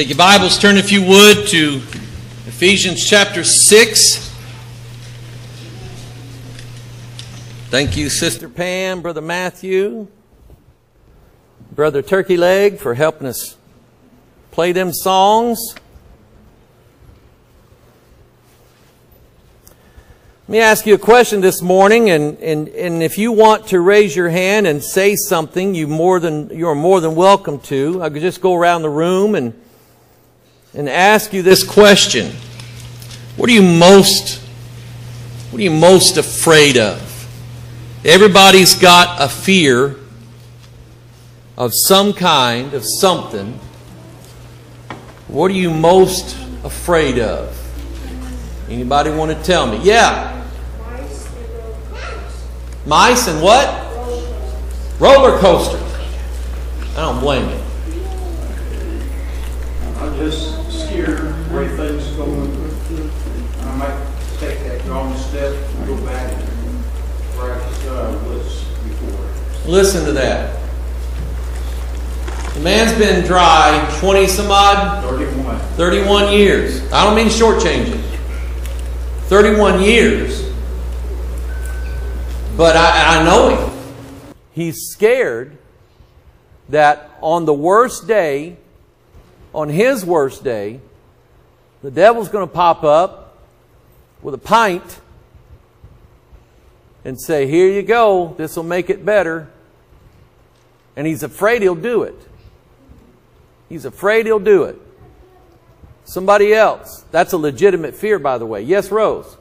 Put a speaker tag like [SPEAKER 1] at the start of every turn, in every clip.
[SPEAKER 1] Take your Bibles, turn if you would to Ephesians chapter 6. Thank you, Sister Pam, Brother Matthew, Brother Turkey Leg for helping us play them songs. Let me ask you a question this morning, and, and, and if you want to raise your hand and say something, you more than you are more than welcome to. I could just go around the room and and ask you this question: What are you most what are you most afraid of? Everybody's got a fear of some kind, of something. What are you most afraid of? Anybody want to tell me? Yeah. Mice and what? Roller coaster. I don't blame you.
[SPEAKER 2] I'm just scared where things going. I might take that wrong step and go back where I was before.
[SPEAKER 1] Listen to that. The man's been dry 20 some odd,
[SPEAKER 2] 31.
[SPEAKER 1] 31 years. I don't mean shortchange it. 31 years. But I, I know him. He's scared that on the worst day, on his worst day, the devil's going to pop up with a pint and say, Here you go, this will make it better. And he's afraid he'll do it. He's afraid he'll do it. Somebody else. That's a legitimate fear, by the way. Yes, Rose.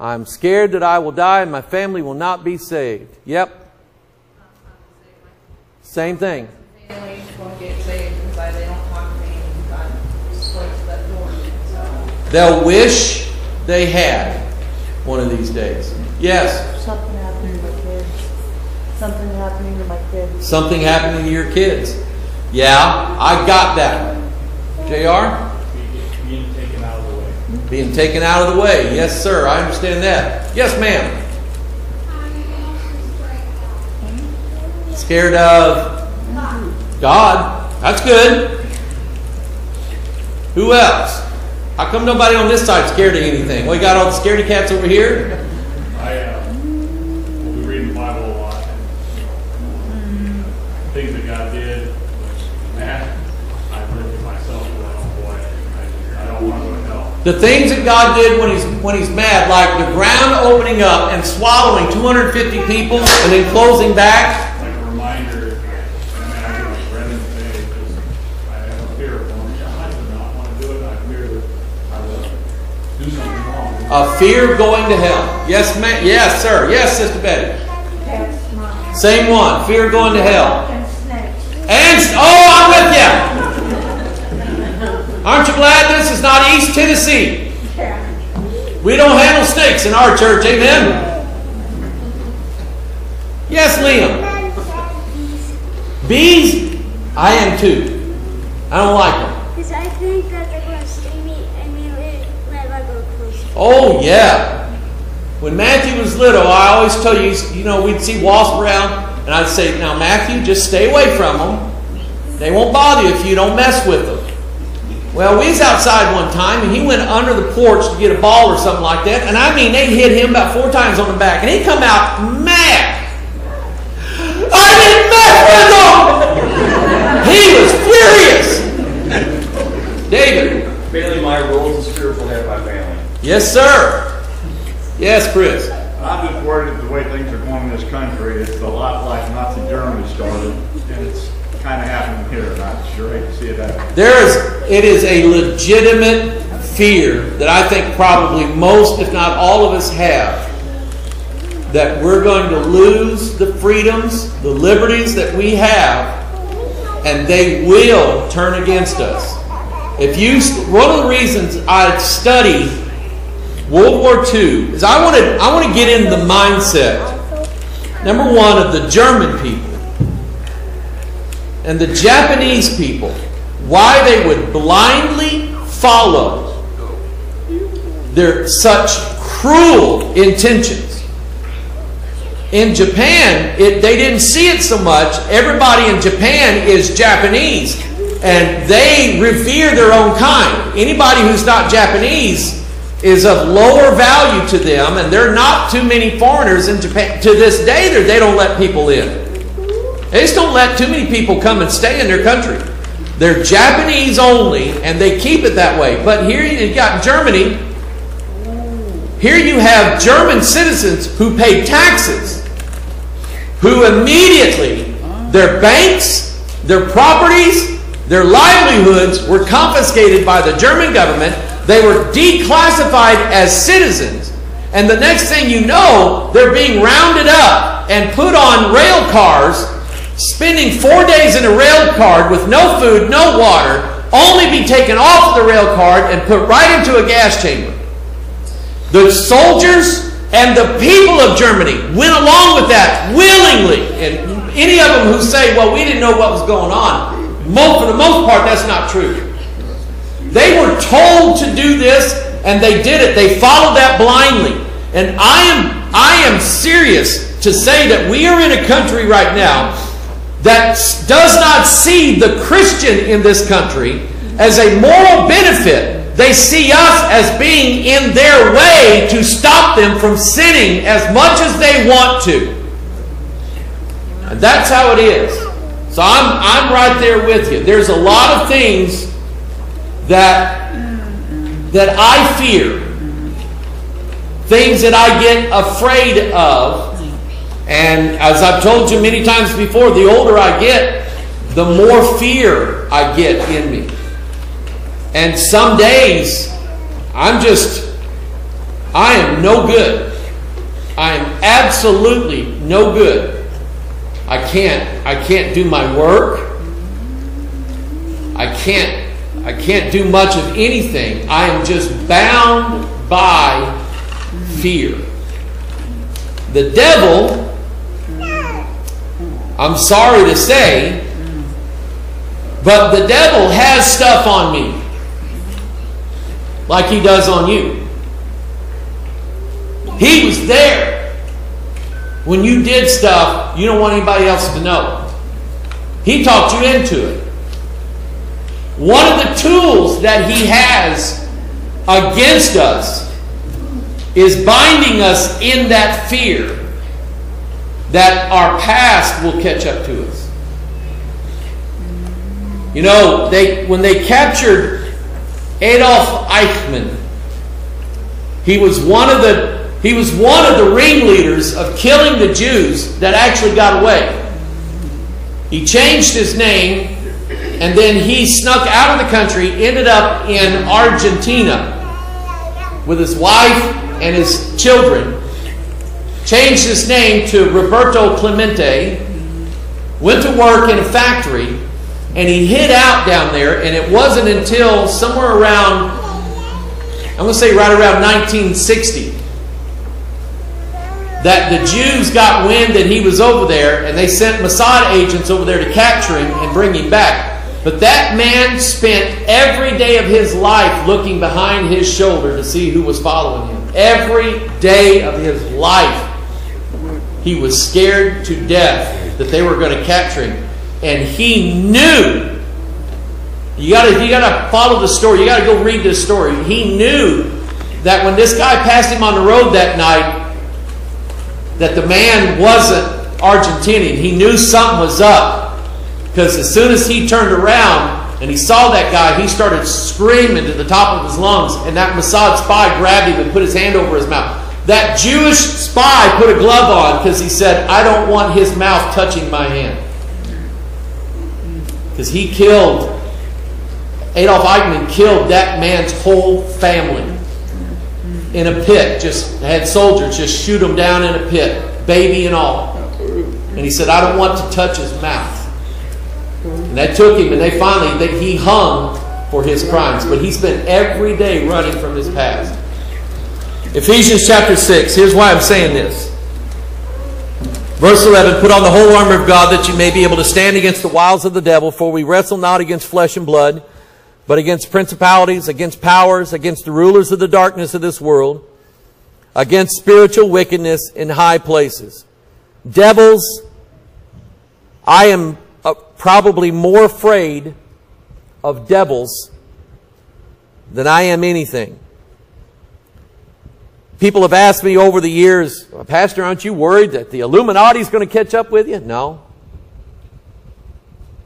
[SPEAKER 1] I'm scared that I will die and my family will not be saved. Yep. Same thing.
[SPEAKER 3] Family won't get saved because they don't talk to me and God closed that door. So,
[SPEAKER 1] They'll wish they had one of these days. Yes,
[SPEAKER 4] Something happening to my kids. Something happening to my kids.
[SPEAKER 1] something happening to your kids. Yeah, I got that. JR?
[SPEAKER 2] Being taken out of the way.
[SPEAKER 1] Being taken out of the way. Yes, sir. I understand that. Yes, ma'am. Scared of God. That's good. Who else? How come nobody on this side scared of anything? We got all the scaredy cats over here?
[SPEAKER 5] I uh, will be reading the Bible a lot. And, things that God did, man, I've lived it myself. Oh boy, I, I don't want to go to hell.
[SPEAKER 1] The things that God did when he's when he's mad, like the ground opening up and swallowing 250 people and then closing back.
[SPEAKER 5] Like a reminder, and then I get like Brendan today because I have a fear of going. Yeah, I do not want to do it. I fear that I will do something wrong.
[SPEAKER 1] A fear of going to hell. Yes, ma'am. Yes, sir. Yes, Sister Betty. Same one. Fear of going to hell.
[SPEAKER 4] And
[SPEAKER 1] oh, I'm with you. Aren't you glad this is not East Tennessee? We don't handle snakes in our church. Amen. Yes, Liam. Bees. I am too. I don't like them.
[SPEAKER 6] Because I think that they're going to sting me and immediately let I go close.
[SPEAKER 1] Oh yeah. When Matthew was little, I always tell you, you know, we'd see wasps around, and I'd say, "Now, Matthew, just stay away from them. They won't bother you if you don't mess with them." Well, we was outside one time, and he went under the porch to get a ball or something like that, and I mean, they hit him about four times on the back, and he come out mad. I didn't mess with him. He was furious. David.
[SPEAKER 7] Mainly my role as a spiritual head of my family.
[SPEAKER 1] Yes, sir. Yes, Chris.
[SPEAKER 2] I'm just worried that the way things are going in this country, it's a lot like Nazi Germany started, and it's kind of happening here, and I sure hate to see it happen.
[SPEAKER 1] There is, it is a legitimate fear that I think probably most, if not all of us have, that we're going to lose the freedoms, the liberties that we have, and they will turn against us. If you, one of the reasons I study World War II is I want to, I want to get in the mindset, number one, of the German people and the Japanese people, why they would blindly follow their such cruel intentions. in Japan, it, they didn't see it so much. Everybody in Japan is Japanese, and they revere their own kind. Anybody who's not Japanese is of lower value to them, and there are not too many foreigners in Japan. To this day, they don't let people in. They just don't let too many people come and stay in their country. They're Japanese only, and they keep it that way. But here you've got Germany. Here you have German citizens who pay taxes, who immediately, their banks, their properties, their livelihoods were confiscated by the German government. They were declassified as citizens. And the next thing you know, they're being rounded up and put on rail cars, spending four days in a rail car with no food, no water, only be taken off the rail car and put right into a gas chamber. The soldiers and the people of Germany went along with that willingly. And any of them who say, well, we didn't know what was going on, for the most part, that's not true. Told to do this and they did it. They followed that blindly. And I am, I am serious to say that we are in a country right now that does not see the Christian in this country as a moral benefit. They see us as being in their way to stop them from sinning as much as they want to. And that's how it is. So I'm, I'm right there with you. There's a lot of things that, that I fear, things that I get afraid of. And as I've told you many times before, the older I get, the more fear I get in me. And some days, I'm just, I am no good. I am absolutely no good. I can't, I can't do my work. I can't, I can't do much of anything. I am just bound by fear. The devil, I'm sorry to say, but the devil has stuff on me like he does on you. He was there when you did stuff you don't want anybody else to know. He talked you into it. One of the tools that he has against us is binding us in that fear that our past will catch up to us. You know, they when they captured Adolf Eichmann, he was one of the he was one of the ringleaders of killing the Jews that actually got away. He changed his name and then he snuck out of the country, ended up in Argentina with his wife and his children, changed his name to Roberto Clemente, went to work in a factory, and he hid out down there. And it wasn't until somewhere around, I'm going to say right around 1960, that the Jews got wind that he was over there, and they sent Mossad agents over there to capture him and bring him back. But that man spent every day of his life looking behind his shoulder to see who was following him. Every day of his life, he was scared to death that they were going to capture him. And he knew. You gotta, you gotta follow the story. You gotta go read this story. He knew that when this guy passed him on the road that night, that the man wasn't Argentinian. He knew something was up. Because as soon as he turned around and he saw that guy, he started screaming to the top of his lungs. And that Mossad spy grabbed him and put his hand over his mouth. That Jewish spy put a glove on because he said, I don't want his mouth touching my hand. Because he killed, Adolf Eichmann killed that man's whole family in a pit. Just had soldiers just shoot him down in a pit, baby and all. And he said, I don't want to touch his mouth. And that took him, and they finally, they, he hung for his crimes. But he spent every day running from his past. Ephesians chapter 6, here's why I'm saying this. Verse 11, put on the whole armor of God that you may be able to stand against the wiles of the devil, for we wrestle not against flesh and blood, but against principalities, against powers, against the rulers of the darkness of this world, against spiritual wickedness in high places. devils, I am probably more afraid of devils than I am anything. People have asked me over the years, Pastor, aren't you worried that the Illuminati is going to catch up with you? No.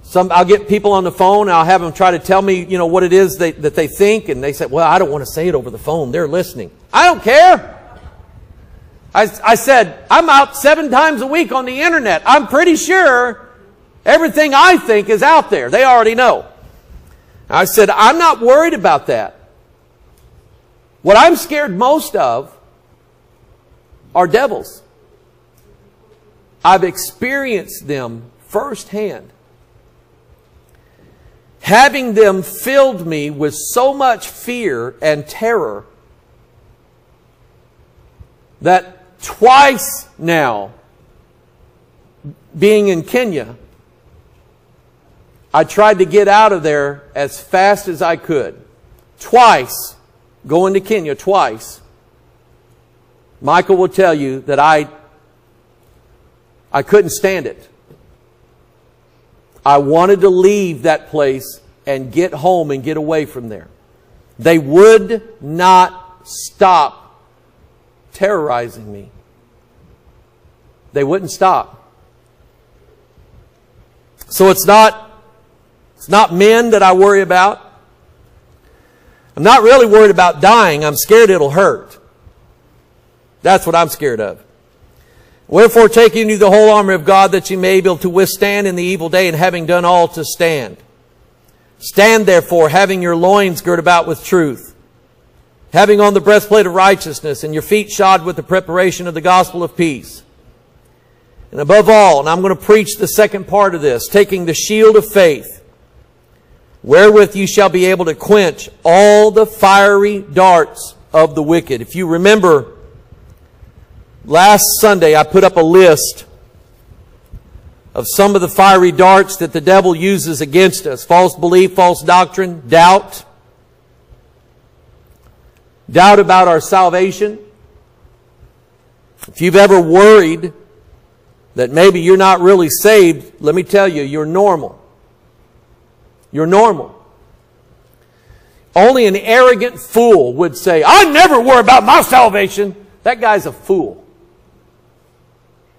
[SPEAKER 1] Some, I'll get people on the phone, I'll have them try to tell me, you know, what it is they, that they think, and they say, well, I don't want to say it over the phone. They're listening. I don't care. I, I said, I'm out seven times a week on the internet. I'm pretty sure everything I think is out there. They already know. I said, I'm not worried about that. What I'm scared most of are devils. I've experienced them firsthand. Having them filled me with so much fear and terror that twice now, being in Kenya, I tried to get out of there as fast as I could. Twice, going to Kenya twice, Michael will tell you that I, I couldn't stand it. I wanted to leave that place and get home and get away from there. They would not stop terrorizing me. They wouldn't stop. So it's not, it's not men that I worry about. I'm not really worried about dying. I'm scared it'll hurt. That's what I'm scared of. Wherefore taking you the whole armor of God that you may be able to withstand in the evil day and having done all to stand. Stand therefore having your loins girt about with truth, having on the breastplate of righteousness and your feet shod with the preparation of the gospel of peace. And above all, and I'm going to preach the second part of this, taking the shield of faith, wherewith you shall be able to quench all the fiery darts of the wicked. If you remember Last Sunday, I put up a list of some of the fiery darts that the devil uses against us. False belief, false doctrine, doubt. Doubt about our salvation. If you've ever worried that maybe you're not really saved, let me tell you, you're normal. You're normal. Only an arrogant fool would say, I never worry about my salvation. That guy's a fool.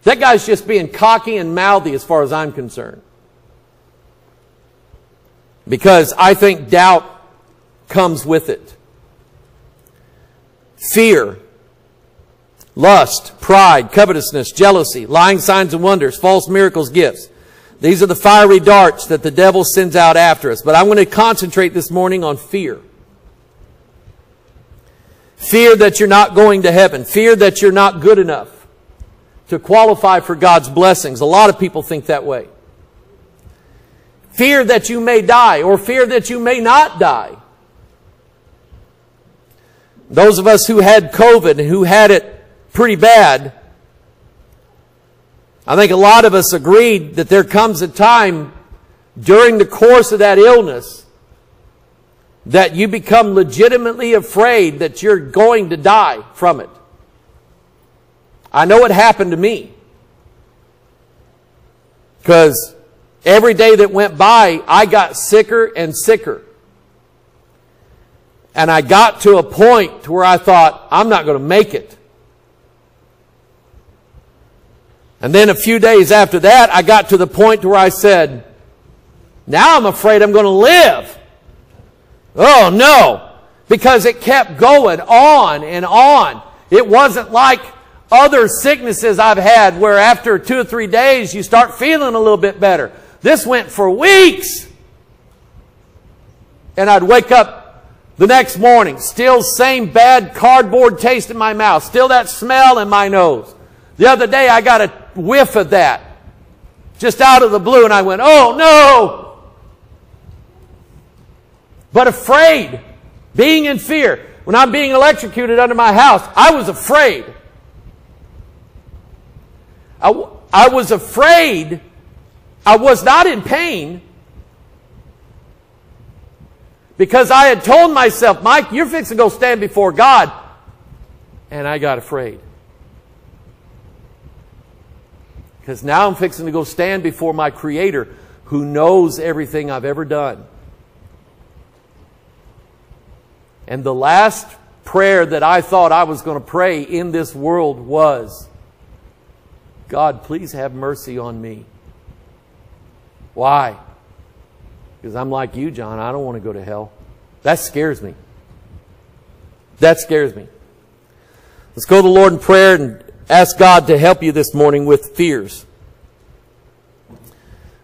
[SPEAKER 1] That guy's just being cocky and mouthy as far as I'm concerned. Because I think doubt comes with it. Fear, lust, pride, covetousness, jealousy, lying signs and wonders, false miracles, gifts. These are the fiery darts that the devil sends out after us. But I'm going to concentrate this morning on fear. Fear that you're not going to heaven. Fear that you're not good enough to qualify for God's blessings. A lot of people think that way. Fear that you may die or fear that you may not die. Those of us who had COVID and who had it pretty bad, I think a lot of us agreed that there comes a time during the course of that illness that you become legitimately afraid that you're going to die from it. I know it happened to me. Because every day that went by, I got sicker and sicker. And I got to a point to where I thought, I'm not going to make it. And then a few days after that, I got to the point where I said, now I'm afraid I'm going to live. Oh no. Because it kept going on and on. It wasn't like other sicknesses I've had where after two or three days you start feeling a little bit better. This went for weeks. And I'd wake up the next morning, still same bad cardboard taste in my mouth, still that smell in my nose. The other day I got a whiff of that just out of the blue and I went, oh no! But afraid, being in fear. When I'm being electrocuted under my house, I was afraid. I, I was afraid. I was not in pain because I had told myself, Mike, you're fixing to go stand before God. And I got afraid. Because now I'm fixing to go stand before my Creator who knows everything I've ever done. And the last prayer that I thought I was going to pray in this world was, God, please have mercy on me. Why? Because I'm like you, John. I don't want to go to hell. That scares me. That scares me. Let's go to the Lord in prayer and ask God to help you this morning with fears.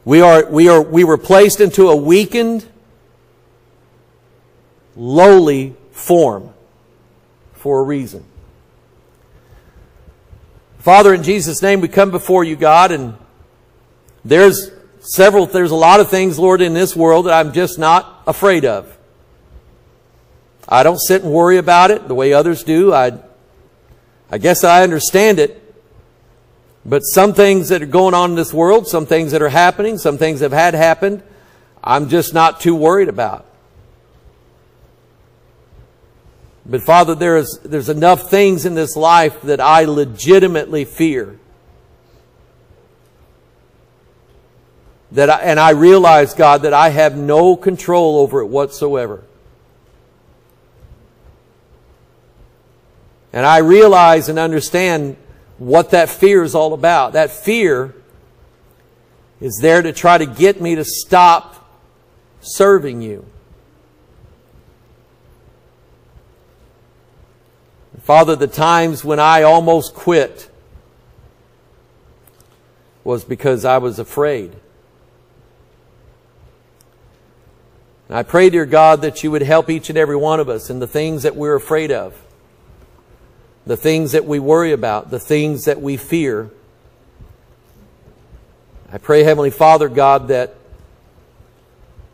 [SPEAKER 1] We are, we are, we were placed into a weakened, lowly form for a reason. Father, in Jesus' name, we come before you, God, and there's several, there's a lot of things, Lord, in this world that I'm just not afraid of. I don't sit and worry about it the way others do. I, I guess I understand it. But some things that are going on in this world, some things that are happening, some things that have had happened, I'm just not too worried about. But Father, there is, there's enough things in this life that I legitimately fear. That I, and I realize, God, that I have no control over it whatsoever. And I realize and understand what that fear is all about. That fear is there to try to get me to stop serving you. Father, the times when I almost quit was because I was afraid. And I pray, dear God, that you would help each and every one of us in the things that we're afraid of, the things that we worry about, the things that we fear. I pray, Heavenly Father, God, that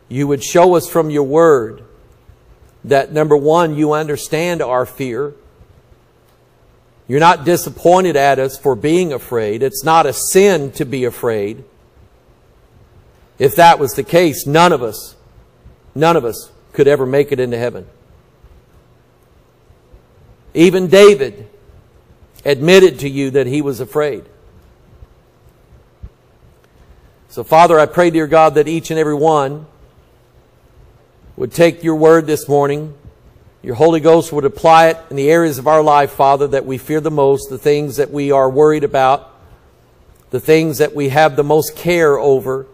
[SPEAKER 1] you would show us from your word that number one, you understand our fear. You're not disappointed at us for being afraid. It's not a sin to be afraid. If that was the case, none of us, none of us could ever make it into heaven. Even David admitted to you that he was afraid. So, Father, I pray, dear God, that each and every one would take your word this morning your Holy Ghost would apply it in the areas of our life, Father, that we fear the most, the things that we are worried about, the things that we have the most care over.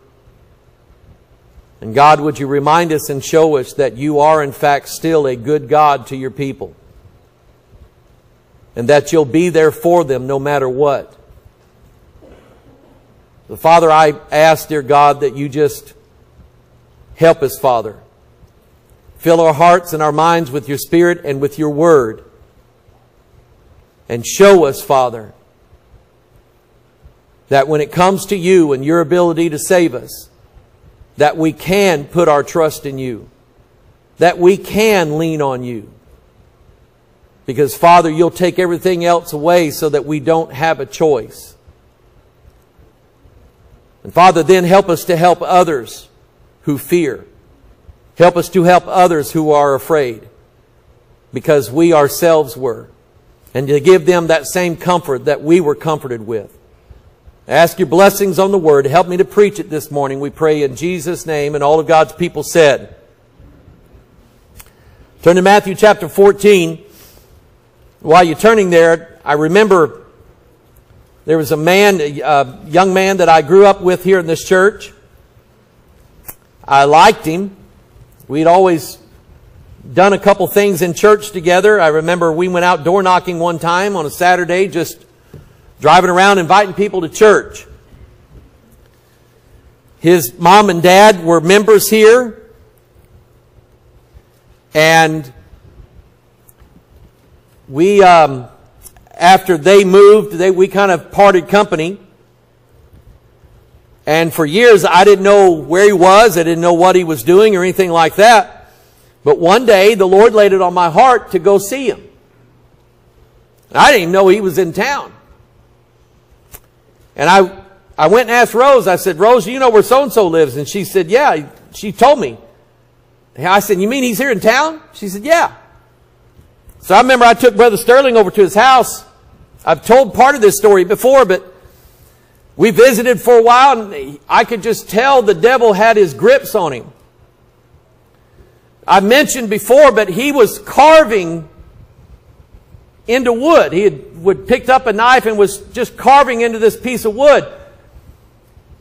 [SPEAKER 1] And God, would you remind us and show us that you are, in fact, still a good God to your people. And that you'll be there for them no matter what. So, Father, I ask, dear God, that you just help us, Father. Fill our hearts and our minds with your Spirit and with your Word. And show us, Father, that when it comes to you and your ability to save us, that we can put our trust in you. That we can lean on you. Because, Father, you'll take everything else away so that we don't have a choice. And, Father, then help us to help others who fear. Help us to help others who are afraid because we ourselves were. And to give them that same comfort that we were comforted with. ask your blessings on the word. Help me to preach it this morning. We pray in Jesus' name. And all of God's people said. Turn to Matthew chapter 14. While you're turning there, I remember there was a man, a young man that I grew up with here in this church. I liked him. We'd always done a couple things in church together. I remember we went out door knocking one time on a Saturday, just driving around inviting people to church. His mom and dad were members here. And we, um, after they moved, they, we kind of parted company. And for years, I didn't know where he was. I didn't know what he was doing or anything like that. But one day, the Lord laid it on my heart to go see him. I didn't even know he was in town. And I, I went and asked Rose, I said, Rose, you know where so-and-so lives? And she said, yeah. She told me. I said, you mean he's here in town? She said, yeah. So I remember I took Brother Sterling over to his house. I've told part of this story before, but We visited for a while and I could just tell the devil had his grips on him. I mentioned before, but he was carving into wood. He had, would picked up a knife and was just carving into this piece of wood.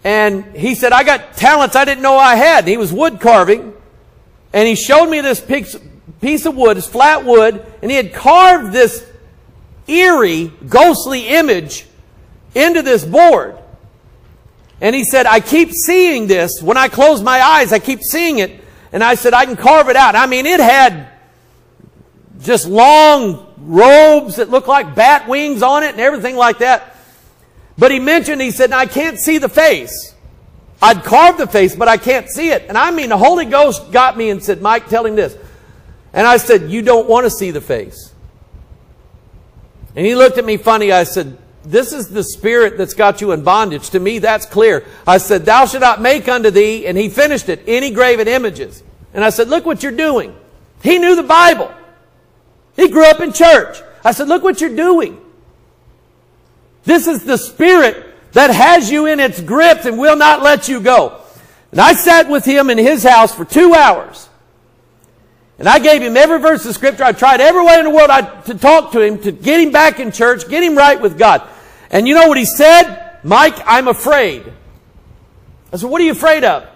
[SPEAKER 1] And he said, I got talents I didn't know I had. And he was wood carving. And he showed me this piece, piece of wood, this flat wood, and he had carved this eerie, ghostly image into this board. And he said, I keep seeing this. When I close my eyes, I keep seeing it. And I said, I can carve it out. I mean, it had just long robes that looked like bat wings on it and everything like that. But he mentioned, he said, I can't see the face. I'd carve the face, but I can't see it. And I mean, the Holy Ghost got me and said, Mike, tell him this. And I said, you don't want to see the face. And he looked at me funny. I said, this is the spirit that's got you in bondage. To me, that's clear. I said, thou shalt not make unto thee, and he finished it, any graven images. And I said, look what you're doing. He knew the Bible. He grew up in church. I said, look what you're doing. This is the spirit that has you in its grips and will not let you go. And I sat with him in his house for two hours. And I gave him every verse of scripture. I tried every way in the world to talk to him, to get him back in church, get him right with God. And you know what he said? Mike, I'm afraid. I said, what are you afraid of?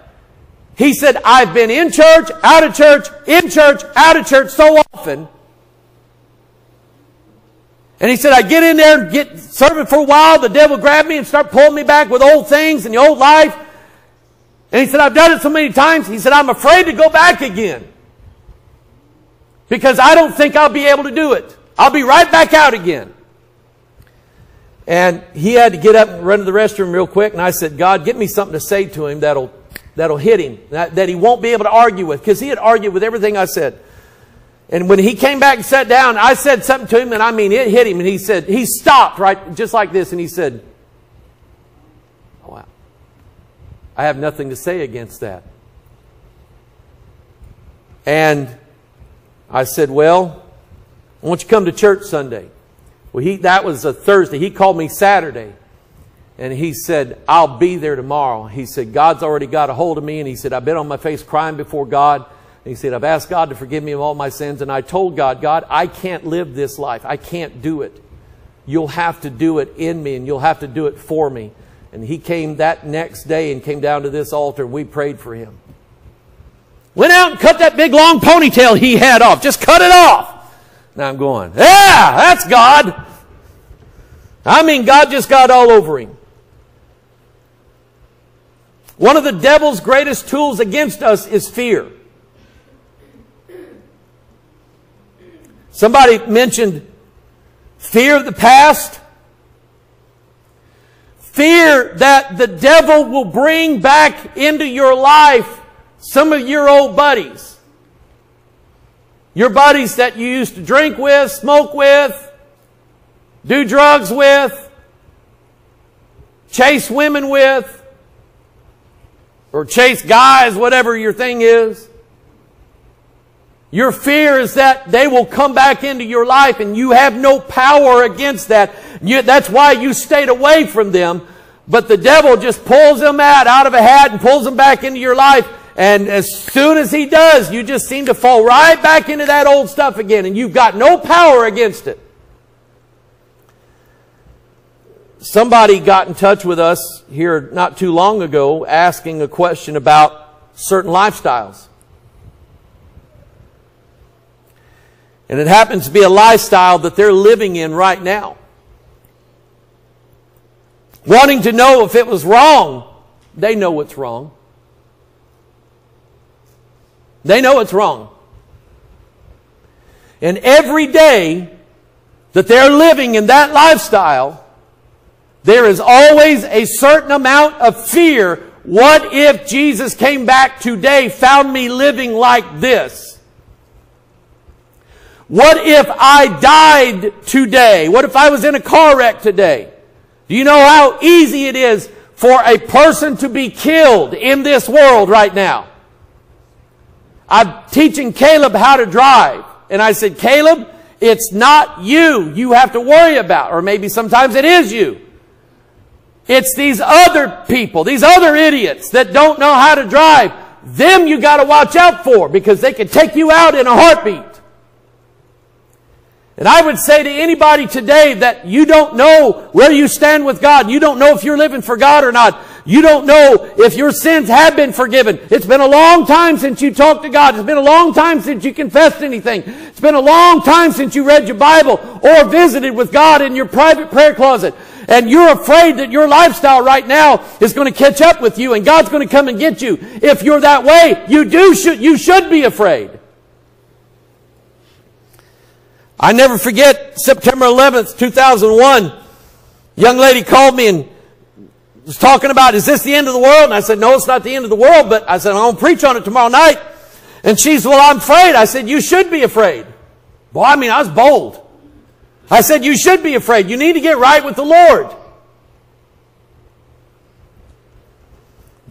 [SPEAKER 1] He said, I've been in church, out of church, in church, out of church so often. And he said, I get in there and get serving for a while. The devil grabbed me and start pulling me back with old things and the old life. And he said, I've done it so many times. He said, I'm afraid to go back again. Because I don't think I'll be able to do it. I'll be right back out again. And he had to get up and run to the restroom real quick. And I said, God, get me something to say to him that'll, that'll hit him, that, that he won't be able to argue with. Because he had argued with everything I said. And when he came back and sat down, I said something to him, and I mean, it hit him. And he said, he stopped right just like this. And he said, oh, wow. I have nothing to say against that. And I said, well, I want you to come to church Sunday. Well, he, that was a Thursday. He called me Saturday. And he said, I'll be there tomorrow. He said, God's already got a hold of me. And he said, I've been on my face crying before God. And he said, I've asked God to forgive me of all my sins. And I told God, God, I can't live this life. I can't do it. You'll have to do it in me and you'll have to do it for me. And he came that next day and came down to this altar and we prayed for him. Went out and cut that big long ponytail he had off. Just cut it off. Now I'm going, yeah, that's God. I mean, God just got all over him. One of the devil's greatest tools against us is fear. Somebody mentioned fear of the past. Fear that the devil will bring back into your life some of your old buddies. Your buddies that you used to drink with, smoke with, do drugs with, chase women with, or chase guys, whatever your thing is. Your fear is that they will come back into your life and you have no power against that. You, that's why you stayed away from them. But the devil just pulls them out, out of a hat and pulls them back into your life and as soon as he does, you just seem to fall right back into that old stuff again, and you've got no power against it. Somebody got in touch with us here not too long ago asking a question about certain lifestyles. And it happens to be a lifestyle that they're living in right now. Wanting to know if it was wrong. They know what's wrong. They know it's wrong. And every day that they're living in that lifestyle, there is always a certain amount of fear. What if Jesus came back today, found me living like this? What if I died today? What if I was in a car wreck today? Do you know how easy it is for a person to be killed in this world right now? I'm teaching Caleb how to drive. And I said, Caleb, it's not you you have to worry about. Or maybe sometimes it is you. It's these other people, these other idiots that don't know how to drive. Them you gotta watch out for because they can take you out in a heartbeat. And I would say to anybody today that you don't know where you stand with God, you don't know if you're living for God or not, you don't know if your sins have been forgiven. It's been a long time since you talked to God. It's been a long time since you confessed anything. It's been a long time since you read your Bible or visited with God in your private prayer closet. And you're afraid that your lifestyle right now is going to catch up with you and God's going to come and get you. If you're that way, you do should, you should be afraid. I never forget September 11th, 2001. Young lady called me and was talking about, is this the end of the world? And I said, no, it's not the end of the world, but I said, I'm going to preach on it tomorrow night. And she's, well, I'm afraid. I said, you should be afraid. Well, I mean, I was bold. I said, you should be afraid. You need to get right with the Lord.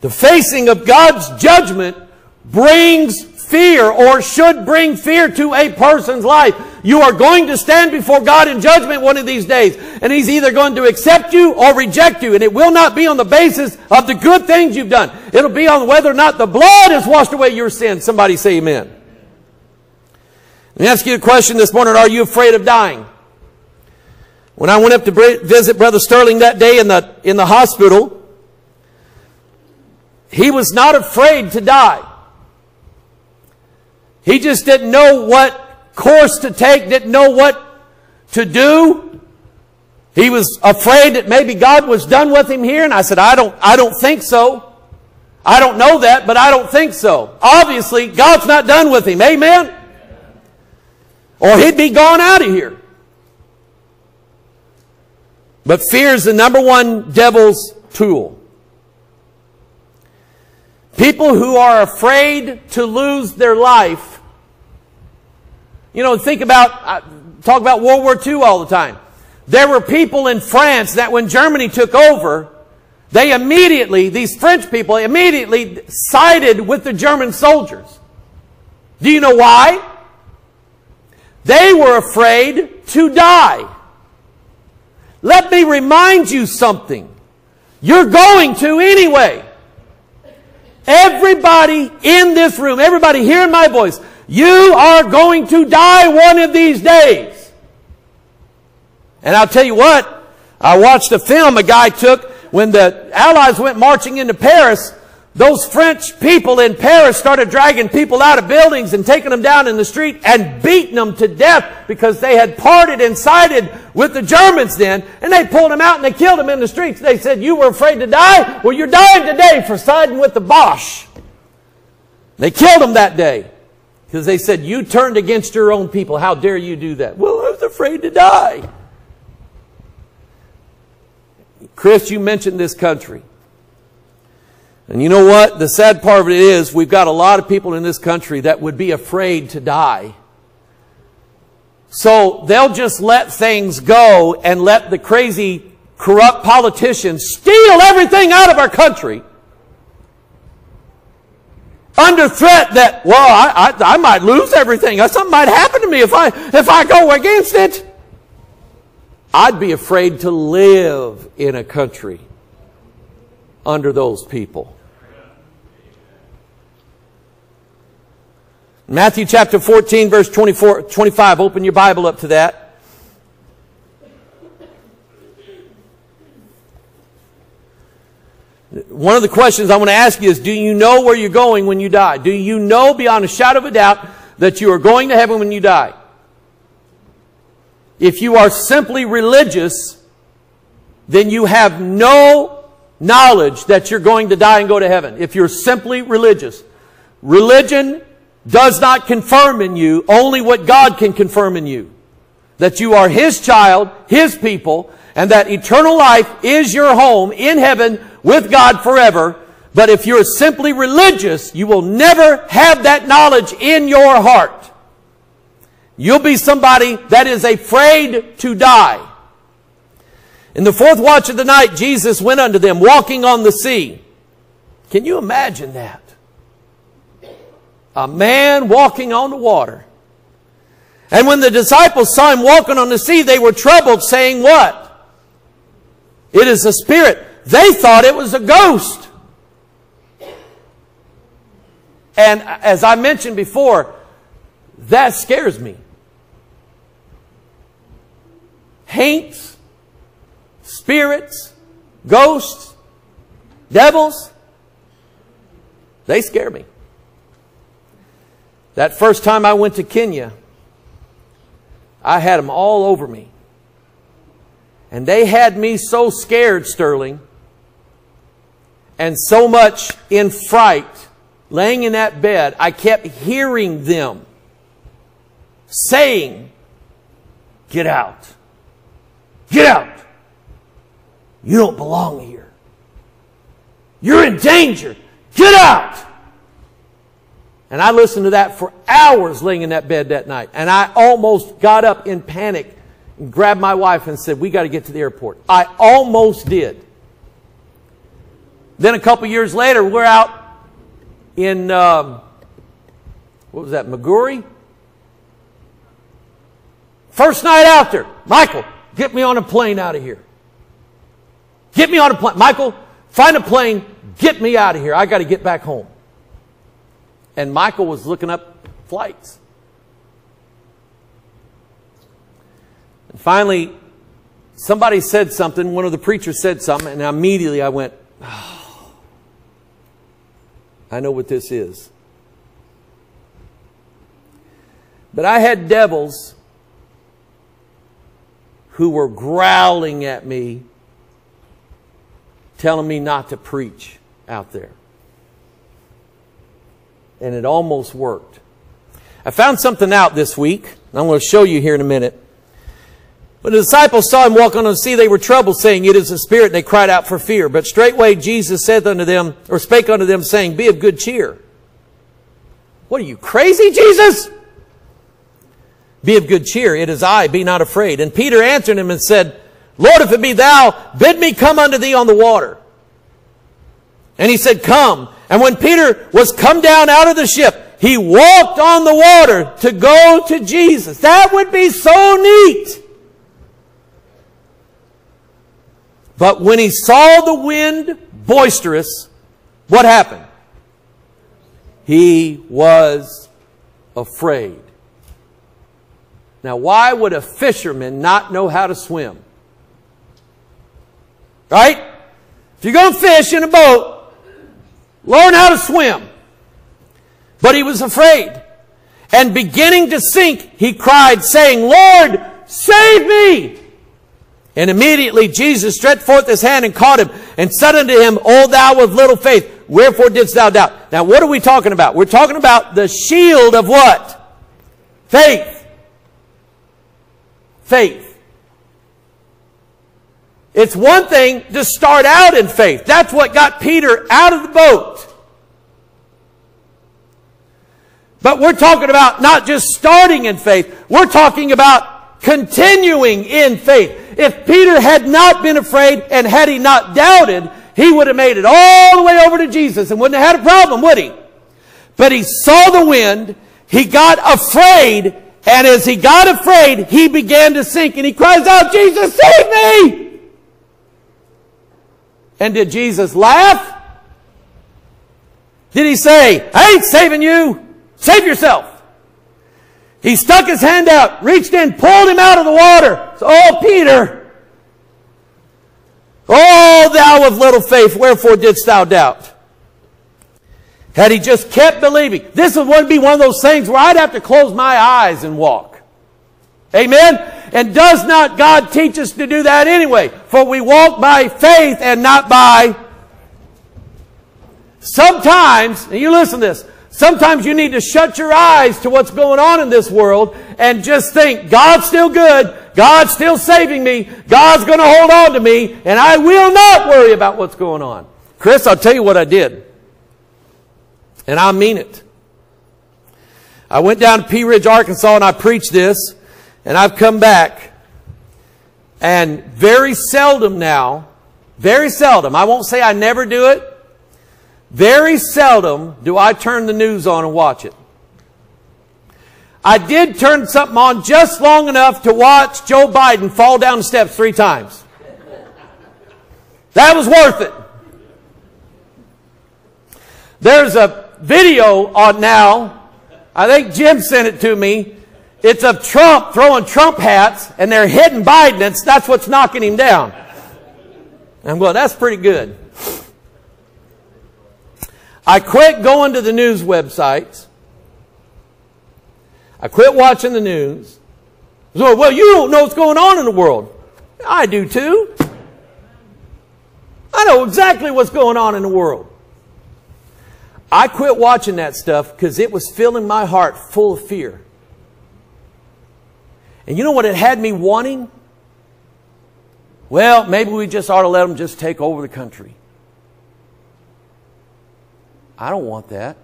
[SPEAKER 1] The facing of God's judgment brings fear or should bring fear to a person's life. You are going to stand before God in judgment one of these days. And He's either going to accept you or reject you. And it will not be on the basis of the good things you've done. It'll be on whether or not the blood has washed away your sins. Somebody say amen. Let me ask you a question this morning. Are you afraid of dying? When I went up to visit Brother Sterling that day in the, in the hospital, he was not afraid to die. He just didn't know what course to take, didn't know what to do. He was afraid that maybe God was done with him here, and I said, I don't, I don't think so. I don't know that, but I don't think so. Obviously, God's not done with him. Amen? Or he'd be gone out of here. But fear is the number one devil's tool. People who are afraid to lose their life. You know, think about, uh, talk about World War II all the time. There were people in France that when Germany took over, they immediately, these French people immediately sided with the German soldiers. Do you know why? They were afraid to die. Let me remind you something. You're going to anyway. Everybody in this room, everybody hearing my voice, you are going to die one of these days. And I'll tell you what, I watched a film a guy took when the Allies went marching into Paris. Those French people in Paris started dragging people out of buildings and taking them down in the street and beating them to death because they had parted and sided with the Germans then. And they pulled them out and they killed them in the streets. They said, you were afraid to die? Well, you're dying today for siding with the Boche. They killed them that day because they said, you turned against your own people. How dare you do that? Well, I was afraid to die. Chris, you mentioned this country. And you know what? The sad part of it is we've got a lot of people in this country that would be afraid to die. So they'll just let things go and let the crazy, corrupt politicians steal everything out of our country under threat that, well, I, I, I might lose everything. Uh, something might happen to me if I, if I go against it. I'd be afraid to live in a country under those people. Matthew chapter 14, verse 24, 25. Open your Bible up to that. One of the questions I want to ask you is, do you know where you're going when you die? Do you know beyond a shadow of a doubt that you are going to heaven when you die? If you are simply religious, then you have no knowledge that you're going to die and go to heaven. If you're simply religious. Religion does not confirm in you only what God can confirm in you. That you are His child, His people, and that eternal life is your home in heaven with God forever. But if you're simply religious, you will never have that knowledge in your heart. You'll be somebody that is afraid to die. In the fourth watch of the night, Jesus went unto them, walking on the sea. Can you imagine that? A man walking on the water. And when the disciples saw him walking on the sea, they were troubled, saying what? It is a spirit. They thought it was a ghost. And as I mentioned before, that scares me. Haints, spirits, ghosts, devils, they scare me. That first time I went to Kenya, I had them all over me. And they had me so scared, Sterling, and so much in fright, laying in that bed, I kept hearing them saying, Get out. Get out. You don't belong here. You're in danger. Get out. And I listened to that for hours laying in that bed that night. And I almost got up in panic and grabbed my wife and said, We got to get to the airport. I almost did. Then a couple years later, we're out in, um, what was that, Maguri? First night out there. Michael, get me on a plane out of here. Get me on a plane. Michael, find a plane, get me out of here. I got to get back home. And Michael was looking up flights. And finally, somebody said something, one of the preachers said something, and immediately I went, oh, I know what this is. But I had devils who were growling at me, telling me not to preach out there. And it almost worked. I found something out this week, I'm going to show you here in a minute. When the disciples saw him walk on the sea, they were troubled, saying, It is a spirit, and they cried out for fear. But straightway Jesus said unto them, or spake unto them, saying, Be of good cheer. What are you, crazy, Jesus? Be of good cheer, it is I, be not afraid. And Peter answered him and said, Lord, if it be thou, bid me come unto thee on the water. And he said, Come. And when Peter was come down out of the ship, he walked on the water to go to Jesus. That would be so neat. But when he saw the wind boisterous, what happened? He was afraid. Now, why would a fisherman not know how to swim? Right? If you're going to fish in a boat, learn how to swim. But he was afraid. And beginning to sink, he cried, saying, Lord, save me! And immediately Jesus stretched forth his hand and caught him and said unto him, O thou of little faith, wherefore didst thou doubt? Now what are we talking about? We're talking about the shield of what? Faith. Faith. It's one thing to start out in faith. That's what got Peter out of the boat. But we're talking about not just starting in faith, we're talking about continuing in faith. If Peter had not been afraid and had he not doubted, he would have made it all the way over to Jesus and wouldn't have had a problem, would he? But he saw the wind, he got afraid, and as he got afraid, he began to sink and he cries out, Jesus, save me! And did Jesus laugh? Did he say, I ain't saving you. Save yourself. He stuck his hand out, reached in, pulled him out of the water. Oh, Peter. Oh, thou of little faith, wherefore didst thou doubt? Had he just kept believing, this would be one of those things where I'd have to close my eyes and walk. Amen? And does not God teach us to do that anyway? For we walk by faith and not by. Sometimes, and you listen to this, sometimes you need to shut your eyes to what's going on in this world and just think, God's still good, God's still saving me, God's going to hold on to me, and I will not worry about what's going on. Chris, I'll tell you what I did. And I mean it. I went down to Pea Ridge, Arkansas, and I preached this, and I've come back. And very seldom now, very seldom, I won't say I never do it, very seldom do I turn the news on and watch it. I did turn something on just long enough to watch Joe Biden fall down the steps three times. That was worth it. There's a video on now. I think Jim sent it to me. It's of Trump throwing Trump hats and they're hitting Biden. It's, that's what's knocking him down. I'm going, that's pretty good. I quit going to the news websites. I quit watching the news. So, well, you don't know what's going on in the world. I do too. I know exactly what's going on in the world. I quit watching that stuff because it was filling my heart full of fear. And you know what it had me wanting? Well, maybe we just ought to let them just take over the country. I don't want that.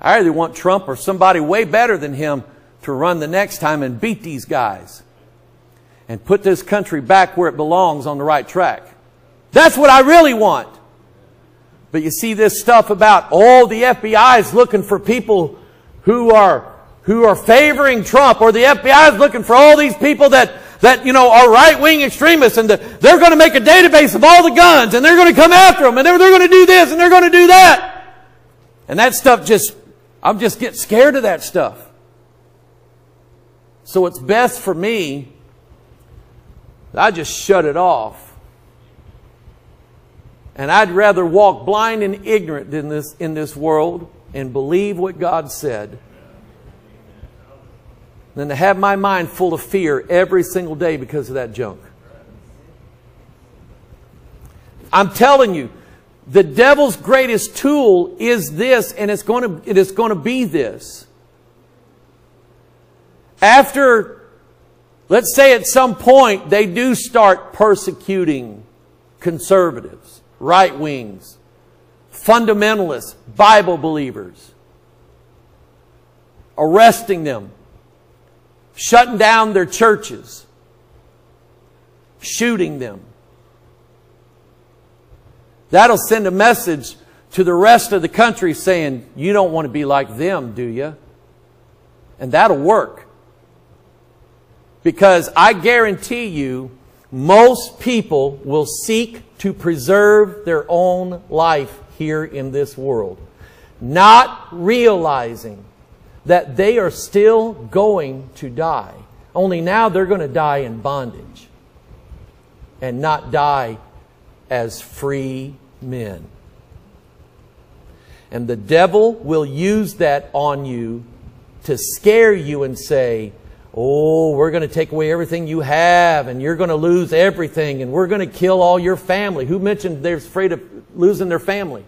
[SPEAKER 1] I either want Trump or somebody way better than him to run the next time and beat these guys and put this country back where it belongs on the right track. That's what I really want. But you see this stuff about all oh, the FBI is looking for people who are who are favoring Trump or the FBI is looking for all these people that that you know are right-wing extremists and the, they're going to make a database of all the guns and they're going to come after them and they're, they're going to do this and they're going to do that. And that stuff just I'm just get scared of that stuff. So it's best for me I just shut it off. And I'd rather walk blind and ignorant in this, in this world and believe what God said than to have my mind full of fear every single day because of that junk. I'm telling you, the devil's greatest tool is this, and it's going to, it is going to be this. After, let's say at some point, they do start persecuting conservatives, right wings, fundamentalists, Bible believers, arresting them, shutting down their churches, shooting them. That'll send a message to the rest of the country saying, you don't want to be like them, do you? And that'll work. Because I guarantee you, most people will seek to preserve their own life here in this world, not realizing that they are still going to die. Only now they're going to die in bondage and not die as free men. And the devil will use that on you to scare you and say, Oh, we're going to take away everything you have and you're going to lose everything and we're going to kill all your family. Who mentioned they're afraid of losing their family?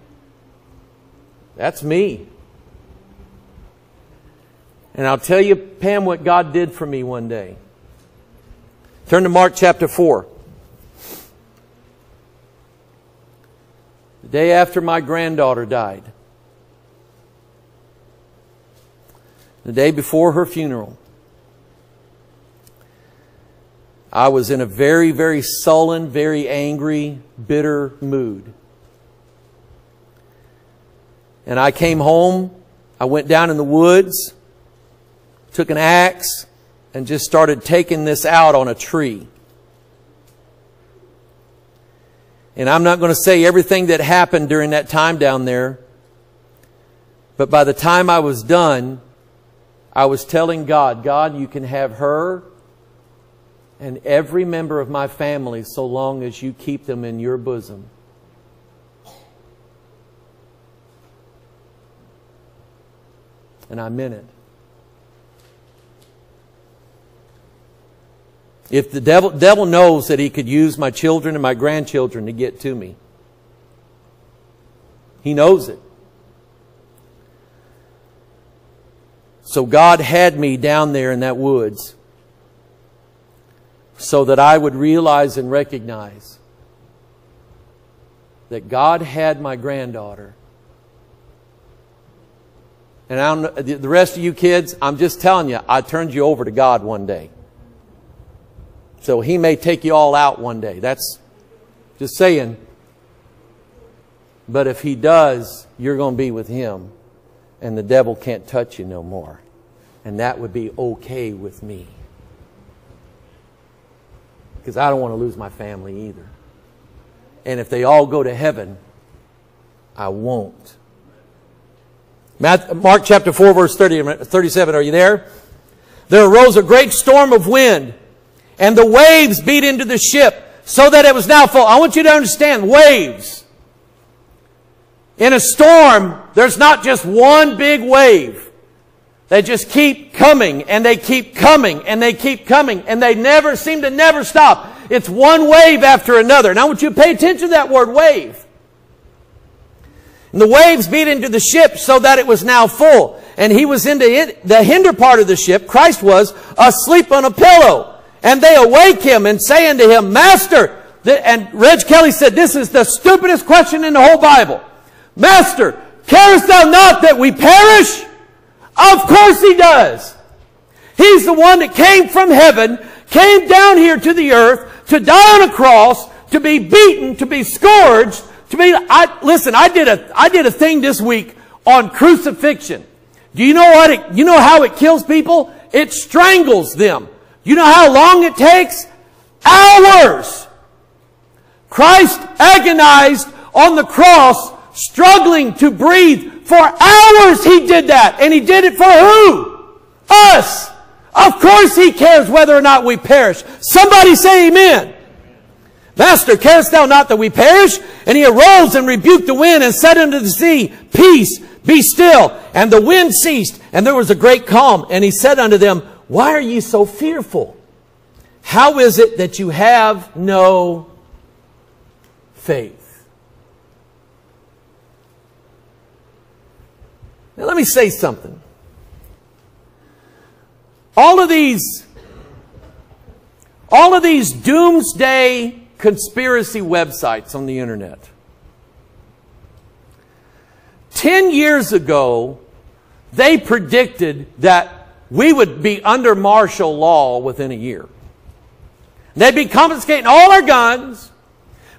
[SPEAKER 1] That's me. And I'll tell you, Pam, what God did for me one day. Turn to Mark chapter 4. The day after my granddaughter died. The day before her funeral. I was in a very, very sullen, very angry, bitter mood. And I came home. I went down in the woods took an axe and just started taking this out on a tree. And I'm not going to say everything that happened during that time down there, but by the time I was done, I was telling God, God, you can have her and every member of my family so long as you keep them in your bosom. And I meant it. If the devil, devil knows that he could use my children and my grandchildren to get to me, he knows it. So God had me down there in that woods so that I would realize and recognize that God had my granddaughter. And I the rest of you kids, I'm just telling you, I turned you over to God one day. So he may take you all out one day. That's just saying. But if he does, you're going to be with him. And the devil can't touch you no more. And that would be okay with me. because I don't want to lose my family either. And if they all go to heaven, I won't. Mark chapter 4, verse 30, 37. Are you there? There arose a great storm of wind, and the waves beat into the ship, so that it was now full. I want you to understand waves. In a storm, there's not just one big wave. They just keep coming and they keep coming and they keep coming and they never seem to never stop. It's one wave after another. And I want you to pay attention to that word wave. And the waves beat into the ship so that it was now full. And he was into the hinder part of the ship, Christ was, asleep on a pillow. And they awake him and say unto him, Master, and Reg Kelly said, this is the stupidest question in the whole Bible. Master, carest thou not that we perish? Of course he does. He's the one that came from heaven, came down here to the earth to die on a cross, to be beaten, to be scourged, to be, I, listen, I did a, I did a thing this week on crucifixion. Do you know what it, you know how it kills people? It strangles them. You know how long it takes? Hours. Christ agonized on the cross, struggling to breathe. For hours he did that. And he did it for who? Us. Of course he cares whether or not we perish. Somebody say amen. Master, carest thou not that we perish? And he arose and rebuked the wind and said unto the sea, Peace, be still. And the wind ceased, and there was a great calm. And he said unto them, Why are ye so fearful? How is it that you have no faith? Now let me say something. All of these, all of these doomsday conspiracy websites on the internet. Ten years ago, they predicted that we would be under martial law within a year. They'd be confiscating all our guns.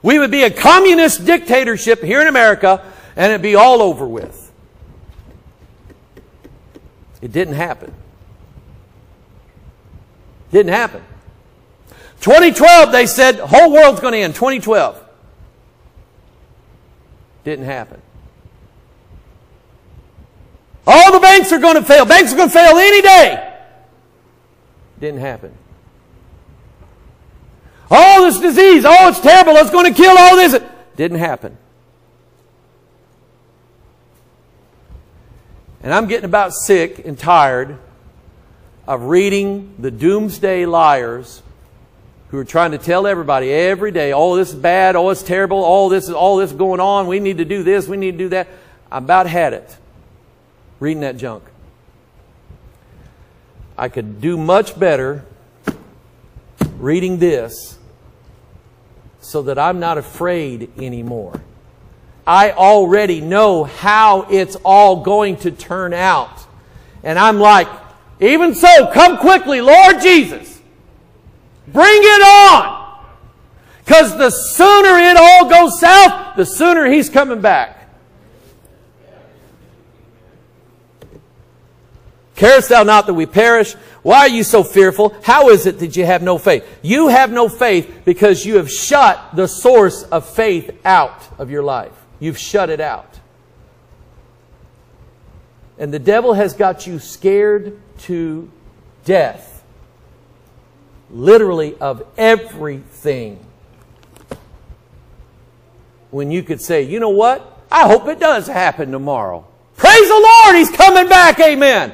[SPEAKER 1] We would be a communist dictatorship here in America, and it'd be all over with. It didn't happen. Didn't happen. 2012, they said, whole world's going to end. 2012. Didn't happen. All the banks are going to fail. Banks are going to fail any day. Didn't happen. All this disease. Oh, it's terrible. It's going to kill all this. Didn't happen. And I'm getting about sick and tired of reading the doomsday liars who are trying to tell everybody every day, oh, this is bad, oh, it's terrible, oh, this is all this going on, we need to do this, we need to do that. I about had it reading that junk. I could do much better reading this so that I'm not afraid anymore. I already know how it's all going to turn out. And I'm like, even so, come quickly, Lord Jesus. Bring it on. Because the sooner it all goes south, the sooner he's coming back. Carest thou not that we perish? Why are you so fearful? How is it that you have no faith? You have no faith because you have shut the source of faith out of your life. You've shut it out. And the devil has got you scared to death literally of everything. When you could say, you know what? I hope it does happen tomorrow. Praise the Lord, He's coming back. Amen.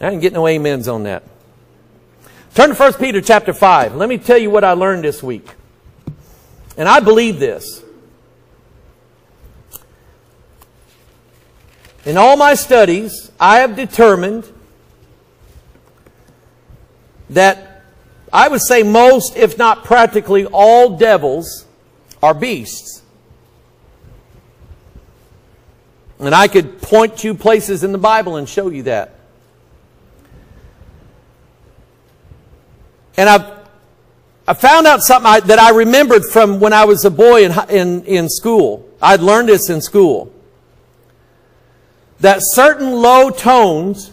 [SPEAKER 1] I didn't get no amens on that. Turn to 1 Peter chapter 5. Let me tell you what I learned this week. And I believe this. In all my studies, I have determined that I would say most, if not practically all devils are beasts. And I could point to places in the Bible and show you that. And I've, I found out something I, that I remembered from when I was a boy in, in, in school. I'd learned this in school. That certain low tones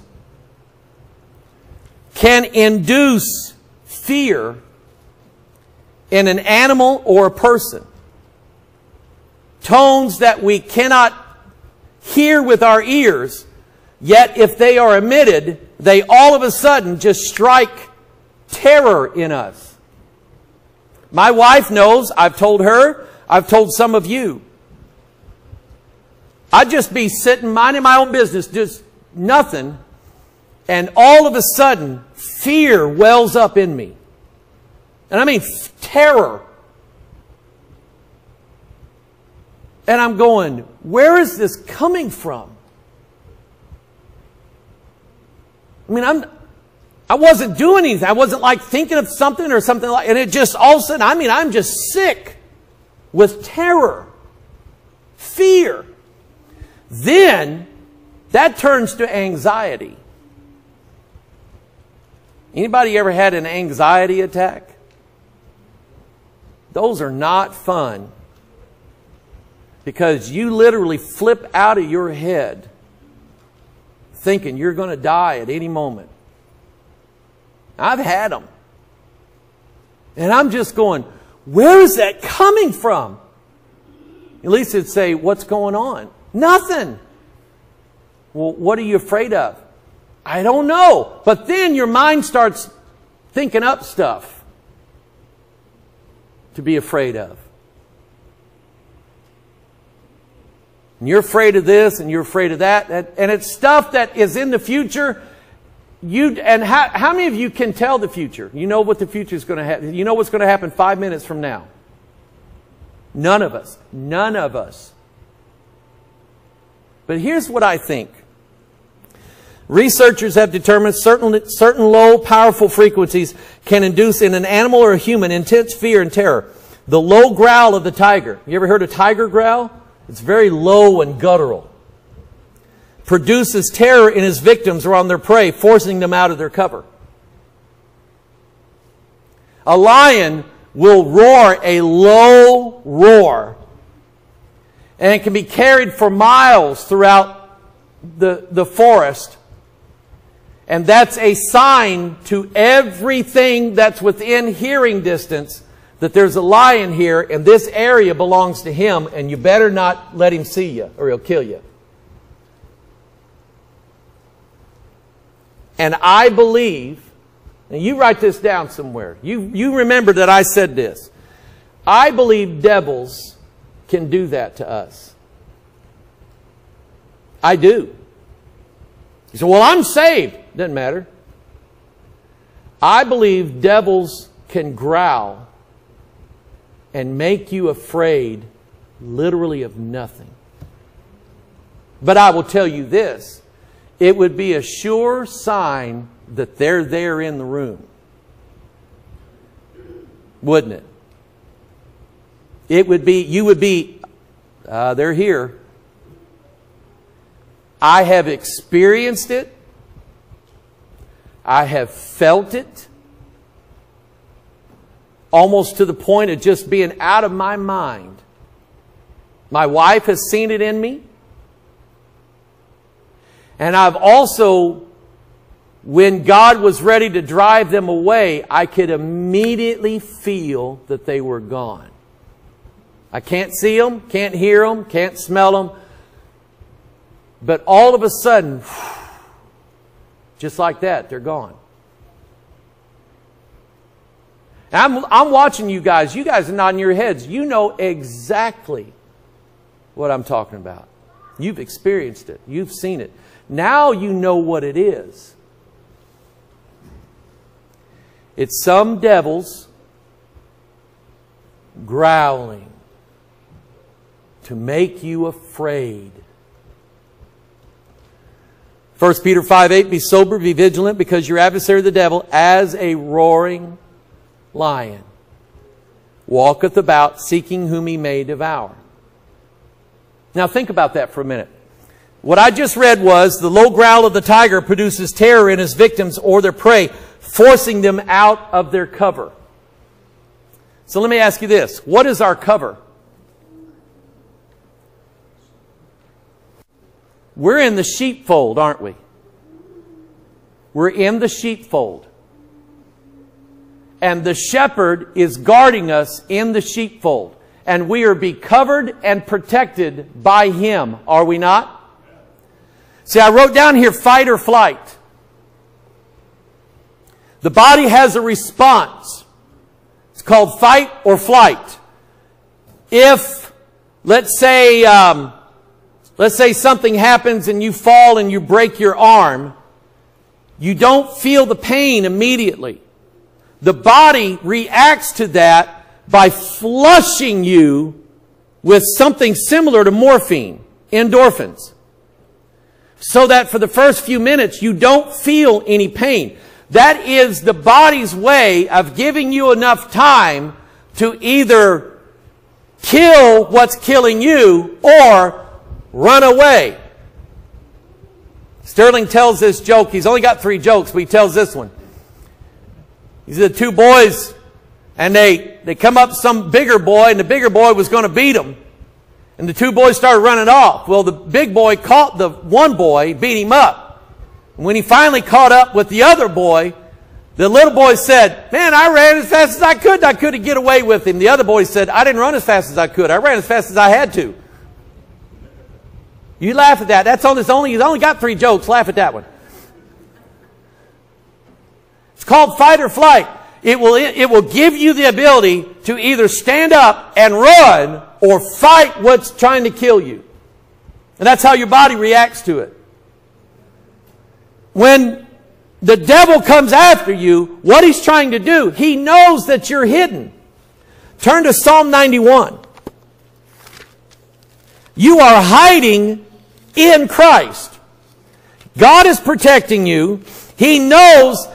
[SPEAKER 1] can induce fear in an animal or a person. Tones that we cannot hear with our ears, yet if they are emitted, they all of a sudden just strike terror in us. My wife knows, I've told her, I've told some of you. I'd just be sitting minding my own business, just nothing, and all of a sudden, fear wells up in me. And I mean terror. And I'm going, where is this coming from? I mean, I'm, I wasn't doing anything. I wasn't like thinking of something or something like, and it just all of a sudden, I mean, I'm just sick with terror, fear. Then that turns to anxiety. Anybody ever had an anxiety attack? Those are not fun because you literally flip out of your head thinking you're going to die at any moment. I've had them. And I'm just going, where is that coming from? At least it'd say, what's going on? Nothing. Well, what are you afraid of? I don't know. But then your mind starts thinking up stuff to be afraid of. And you're afraid of this and you're afraid of that. And it's stuff that is in the future. You, and how, how many of you can tell the future? You know what the future is going to happen. You know what's going to happen five minutes from now. None of us. None of us. But here's what I think. Researchers have determined certain, certain low, powerful frequencies can induce in an animal or a human intense fear and terror. The low growl of the tiger. You ever heard a tiger growl? It's very low and guttural. Produces terror in his victims or on their prey, forcing them out of their cover. A lion will roar a low roar and it can be carried for miles throughout the, the forest. And that's a sign to everything that's within hearing distance that there's a lion here and this area belongs to him and you better not let him see you or he'll kill you. And I believe, and you write this down somewhere. You, you remember that I said this. I believe devils can do that to us. I do. You say, well, I'm saved. Doesn't matter. I believe devils can growl and make you afraid literally of nothing. But I will tell you this it would be a sure sign that they're there in the room. Wouldn't it? It would be, you would be, uh, they're here. I have experienced it. I have felt it. Almost to the point of just being out of my mind. My wife has seen it in me. And I've also, when God was ready to drive them away, I could immediately feel that they were gone. I can't see them, can't hear them, can't smell them. But all of a sudden, just like that, they're gone. I'm, I'm watching you guys. You guys are nodding your heads. You know exactly what I'm talking about. You've experienced it. You've seen it. Now you know what it is. It's some devils growling to make you afraid. 1 Peter 5 8, be sober, be vigilant, because your adversary the devil, as a roaring lion, walketh about seeking whom he may devour. Now think about that for a minute. What I just read was the low growl of the tiger produces terror in his victims or their prey, forcing them out of their cover. So let me ask you this. What is our cover? We're in the sheepfold, aren't we? We're in the sheepfold. and the shepherd is guarding us in the sheepfold. And we are be covered and protected by him, are we not? See, I wrote down here fight or flight. The body has a response. It's called fight or flight. If, let's say, um, let's say something happens and you fall and you break your arm, you don't feel the pain immediately. The body reacts to that by flushing you with something similar to morphine, endorphins. So that for the first few minutes you don't feel any pain. That is the body's way of giving you enough time to either kill what's killing you or run away. Sterling tells this joke. He's only got three jokes, but he tells this one. These are the two boys, and they, they come up some bigger boy, and the bigger boy was going to beat him. And the two boys started running off. Well, the big boy caught the one boy, beat him up. And when he finally caught up with the other boy, the little boy said, Man, I ran as fast as I could. I couldn't get away with him. The other boy said, I didn't run as fast as I could. I ran as fast as I had to. You laugh at that. That's on this only, he's only got three jokes. Laugh at that one. It's called fight or flight. It will, it will give you the ability to either stand up and run or fight what's trying to kill you. And that's how your body reacts to it. When the devil comes after you, what he's trying to do, he knows that you're hidden. Turn to Psalm 91. You are hiding in Christ. God is protecting you. He knows,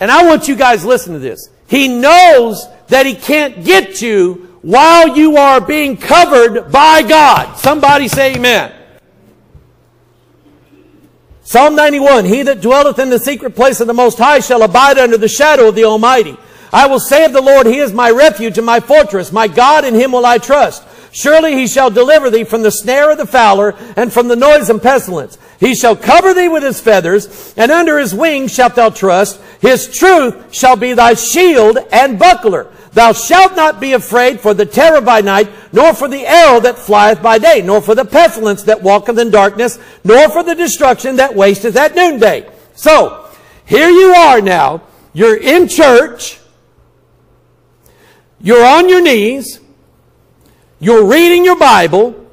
[SPEAKER 1] and I want you guys to listen to this. He knows that he can't get you while you are being covered by God. Somebody say amen. Psalm 91, He that dwelleth in the secret place of the Most High shall abide under the shadow of the Almighty. I will say of the Lord, He is my refuge and my fortress. My God, in Him will I trust. Surely he shall deliver thee from the snare of the fowler and from the noisome pestilence. He shall cover thee with his feathers, and under his wings shalt thou trust. His truth shall be thy shield and buckler. Thou shalt not be afraid for the terror by night, nor for the arrow that flieth by day, nor for the pestilence that walketh in darkness, nor for the destruction that wasteth at noonday. So, here you are now. You're in church. You're on your knees. You're reading your Bible.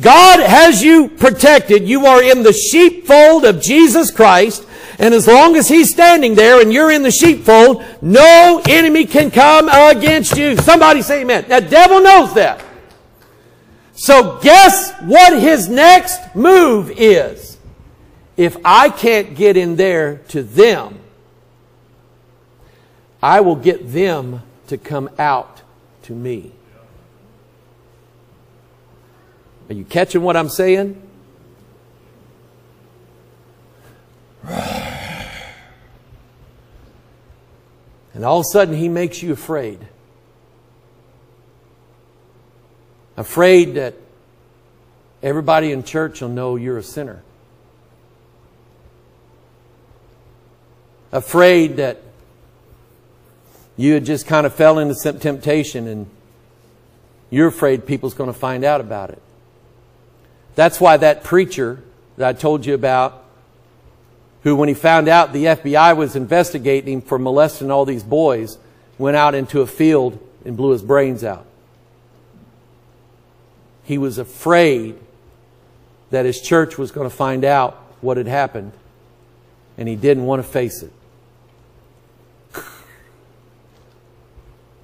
[SPEAKER 1] God has you protected. You are in the sheepfold of Jesus Christ. And as long as He's standing there and you're in the sheepfold, no enemy can come against you. Somebody say amen. The devil knows that. So guess what his next move is? If I can't get in there to them, I will get them to come out to me. Are you catching what I'm saying? And all of a sudden, he makes you afraid. Afraid that everybody in church will know you're a sinner. Afraid that you had just kind of fell into some temptation and you're afraid people's going to find out about it. That's why that preacher that I told you about, who when he found out the FBI was investigating him for molesting all these boys, went out into a field and blew his brains out. He was afraid that his church was going to find out what had happened, and he didn't want to face it.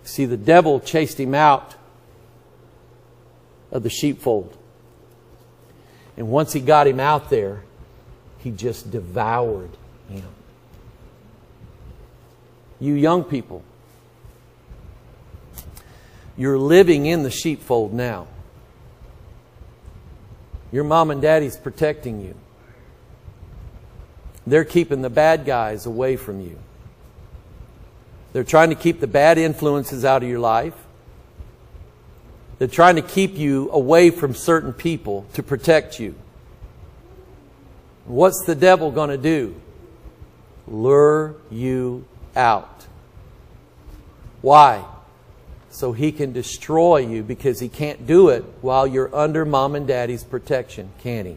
[SPEAKER 1] See, the devil chased him out of the sheepfold. And once he got him out there, he just devoured him. You young people, you're living in the sheepfold now. Your mom and daddy's protecting you. They're keeping the bad guys away from you. They're trying to keep the bad influences out of your life. They're trying to keep you away from certain people to protect you. What's the devil going to do? Lure you out. Why? So he can destroy you because he can't do it while you're under mom and daddy's protection, can he?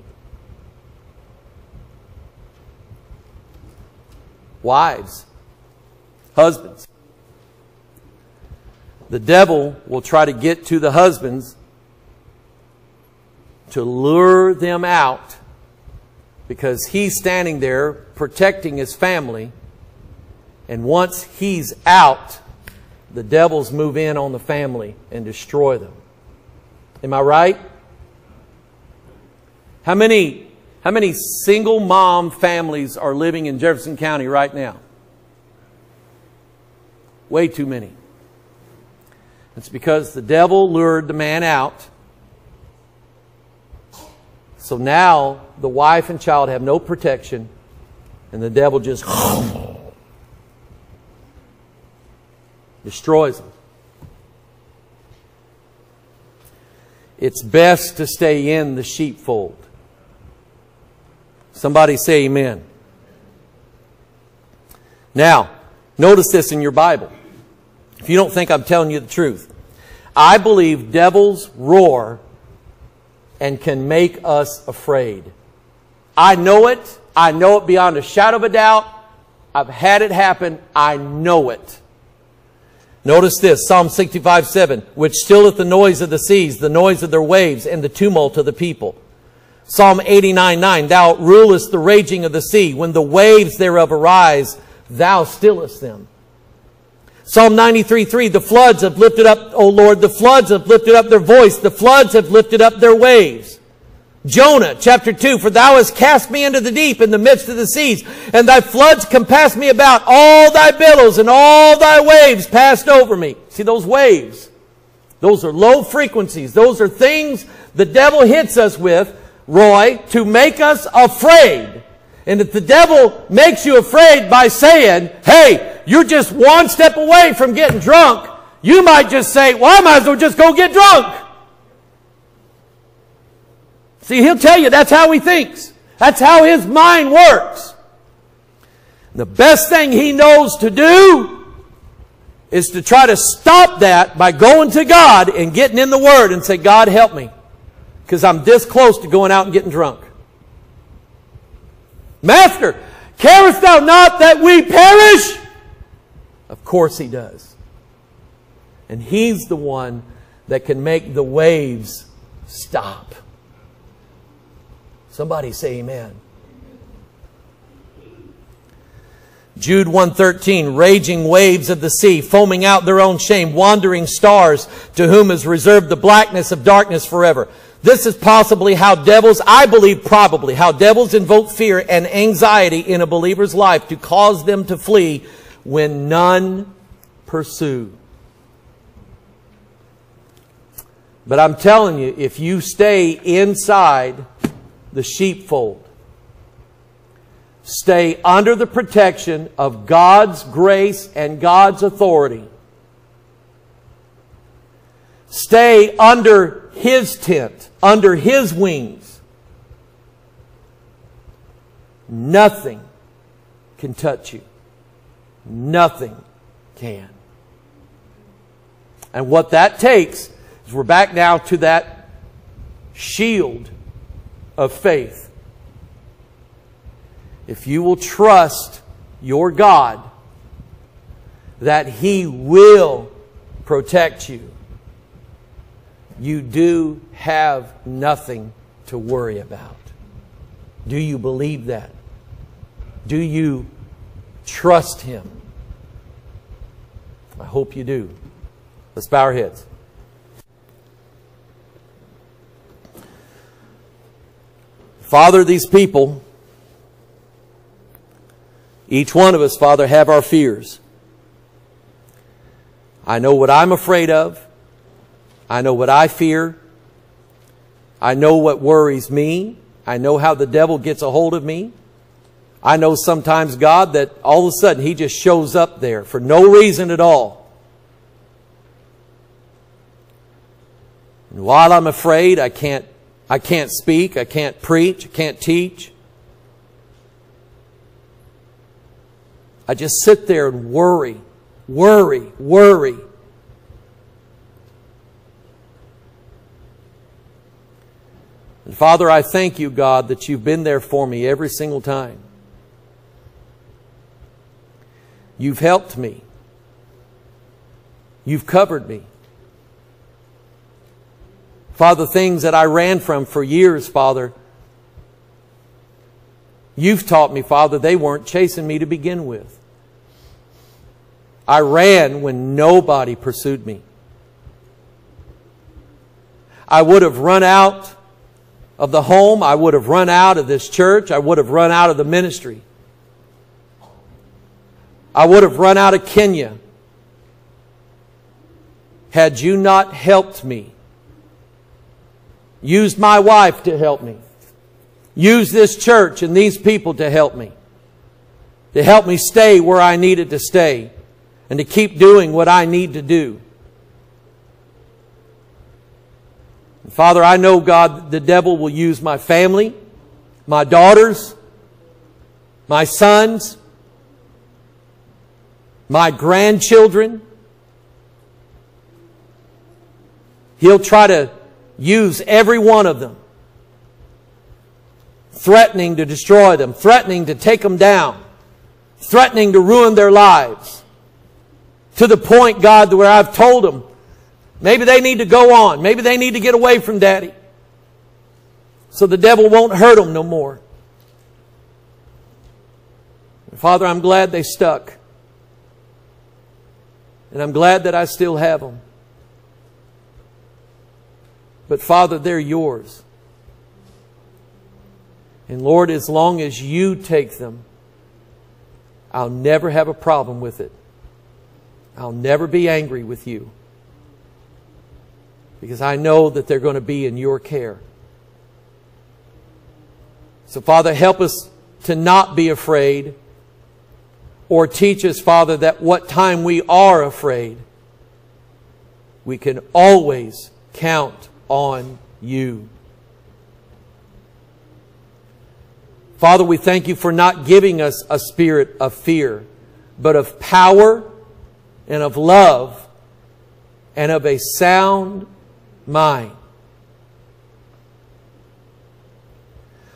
[SPEAKER 1] Wives, husbands. The devil will try to get to the husbands to lure them out because he's standing there protecting his family. And once he's out, the devils move in on the family and destroy them. Am I right? How many, how many single mom families are living in Jefferson County right now? Way too many. It's because the devil lured the man out. So now the wife and child have no protection, and the devil just destroys them. It's best to stay in the sheepfold. Somebody say amen. Now, notice this in your Bible. If you don't think I'm telling you the truth, I believe devils roar and can make us afraid. I know it. I know it beyond a shadow of a doubt. I've had it happen. I know it. Notice this, Psalm 65, 7, which stilleth the noise of the seas, the noise of their waves, and the tumult of the people. Psalm 89, 9, Thou rulest the raging of the sea. When the waves thereof arise, Thou stillest them. Psalm 93, 3, The floods have lifted up, O Lord, the floods have lifted up their voice. The floods have lifted up their waves. Jonah chapter 2, For thou hast cast me into the deep in the midst of the seas, and thy floods compassed me about. All thy billows and all thy waves passed over me. See those waves? Those are low frequencies. Those are things the devil hits us with, Roy, to make us afraid. And if the devil makes you afraid by saying, hey, you're just one step away from getting drunk, you might just say, well, I might as well just go get drunk. See, he'll tell you that's how he thinks. That's how his mind works. The best thing he knows to do is to try to stop that by going to God and getting in the Word and say, God, help me. Because I'm this close to going out and getting drunk. Master, carest thou not that we perish? Of course he does. And he's the one that can make the waves stop. Somebody say amen. Jude 113, raging waves of the sea, foaming out their own shame, wandering stars, to whom is reserved the blackness of darkness forever. This is possibly how devils, I believe probably, how devils invoke fear and anxiety in a believer's life to cause them to flee when none pursue. But I'm telling you, if you stay inside the sheepfold, stay under the protection of God's grace and God's authority, stay under His tent, under His wings, nothing can touch you. Nothing can. And what that takes is we're back now to that shield of faith. If you will trust your God that He will protect you, you do have nothing to worry about. Do you believe that? Do you trust Him? I hope you do. Let's bow our heads. Father, these people, each one of us, Father, have our fears. I know what I'm afraid of. I know what I fear. I know what worries me. I know how the devil gets a hold of me. I know sometimes, God, that all of a sudden He just shows up there for no reason at all. And while I'm afraid, I can't, I can't speak, I can't preach, I can't teach. I just sit there and worry worry, worry. And Father, I thank you, God, that you've been there for me every single time. You've helped me. You've covered me. Father, things that I ran from for years, Father, you've taught me, Father, they weren't chasing me to begin with. I ran when nobody pursued me. I would have run out of the home. I would have run out of this church. I would have run out of the ministry. I would have run out of Kenya had you not helped me. Used my wife to help me. Used this church and these people to help me. To help me stay where I needed to stay and to keep doing what I need to do. Father, I know, God, the devil will use my family, my daughters, my sons, my grandchildren. He'll try to use every one of them, threatening to destroy them, threatening to take them down, threatening to ruin their lives. To the point, God, where I've told them, maybe they need to go on. Maybe they need to get away from daddy. So the devil won't hurt them no more. Father, I'm glad they stuck. And I'm glad that I still have them. But Father, they're yours. And Lord, as long as you take them, I'll never have a problem with it. I'll never be angry with you. Because I know that they're going to be in your care. So, Father, help us to not be afraid or teach us, Father, that what time we are afraid, we can always count on you. Father, we thank you for not giving us a spirit of fear, but of power and of love and of a sound mind.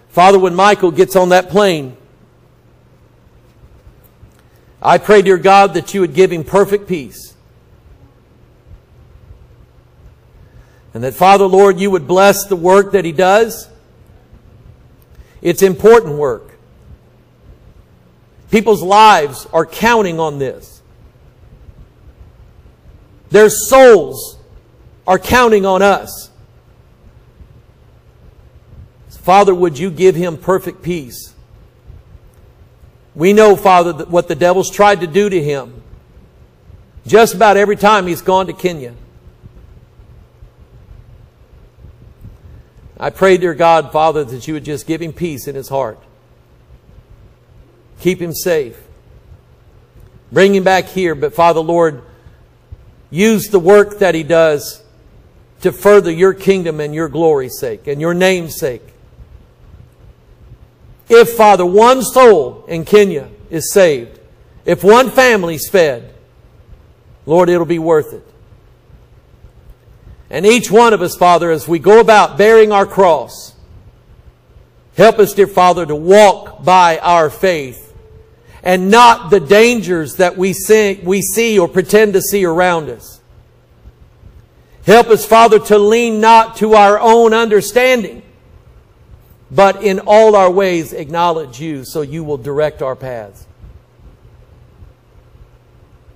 [SPEAKER 1] Father, when Michael gets on that plane, I pray, dear God, that you would give him perfect peace. And that, Father, Lord, you would bless the work that he does. It's important work. People's lives are counting on this. Their souls are counting on us. Father, would you give him perfect peace? We know, Father, what the devil's tried to do to him just about every time he's gone to Kenya. I pray, dear God, Father, that you would just give him peace in his heart. Keep him safe. Bring him back here. But Father, Lord, use the work that he does to further your kingdom and your glory's sake and your name's sake. If, Father, one soul in Kenya is saved, if one family's fed, Lord, it'll be worth it. And each one of us, Father, as we go about bearing our cross, help us, dear Father, to walk by our faith and not the dangers that we see, we see or pretend to see around us. Help us, Father, to lean not to our own understanding, but in all our ways acknowledge you so you will direct our paths.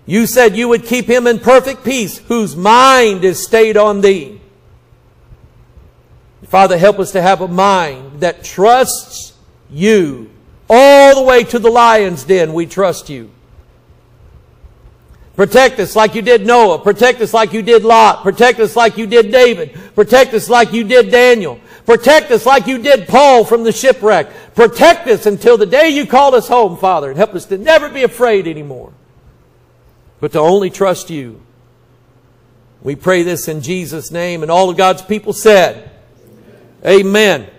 [SPEAKER 1] You said you would keep him in perfect peace, whose mind is stayed on thee. Father, help us to have a mind that trusts you. All the way to the lion's den, we trust you. Protect us like you did Noah. Protect us like you did Lot. Protect us like you did David. Protect us like you did Daniel. Protect us like you did Paul from the shipwreck. Protect us until the day you call us home, Father, and help us to never be afraid anymore but to only trust you. We pray this in Jesus' name, and all of God's people said, Amen.